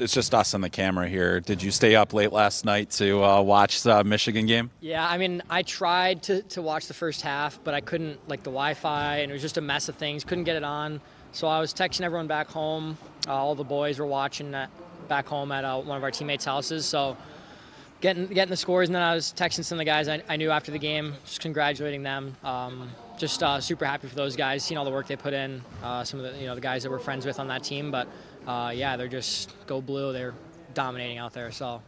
it's just us on the camera here. Did you stay up late last night to uh, watch the Michigan game? Yeah, I mean, I tried to, to watch the first half, but I couldn't, like the Wi Fi, and it was just a mess of things. Couldn't get it on. So I was texting everyone back home. Uh, all the boys were watching at, back home at uh, one of our teammates' houses. So getting getting the scores, and then I was texting some of the guys I, I knew after the game, just congratulating them. Um, just uh, super happy for those guys, seeing all the work they put in. Uh, some of the you know the guys that we're friends with on that team, but uh, yeah, they're just go blue. They're dominating out there. So